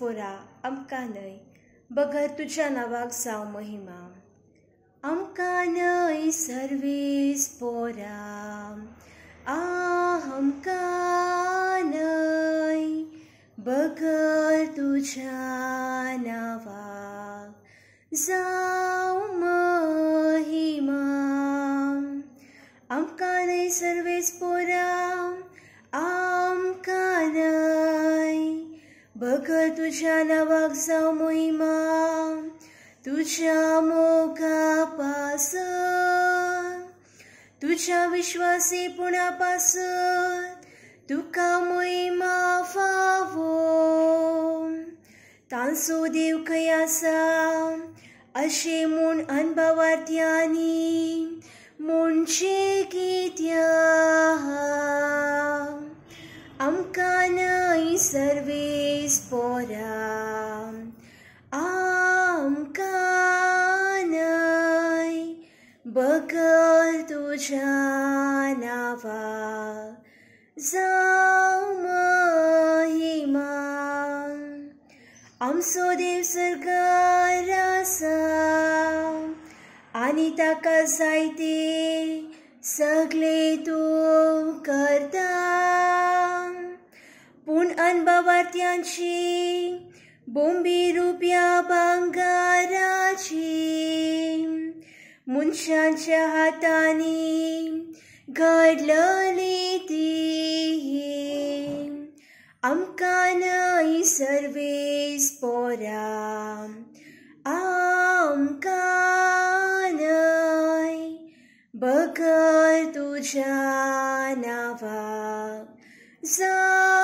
पुरा अमका नय बगर तुझा नावाक जाव महिमा. अमका नय सर्वीस पोरा. आमका नय बगर तुझा नवा जाव महिमा. अमका न्हय सर्वेस पोरा. तुज्या नांवाक जावं महिमा तुझ्या मोगा पासून तुझ्या विश्वासीपुणा पासून तुका महिमा फावो तांचो देव आसा म्हूण अनभवार्थ्यांनी म्हणजे कित्या आमकां न्हय सर्वेस पोरा आमकां न्हय बगर तुज्या नांवा जावं महिमा आमचो देव सरकार आसा आनी ताका जायते सगळे तूं करता पूण अनभवार्थ्यांची बोंबी रुपया भांगाराची मनशांच्या हातांनी घडलली ती आमकां न्हय सर्वेस पोरा आमकां न्हय बगर तुज्या नांवाक जा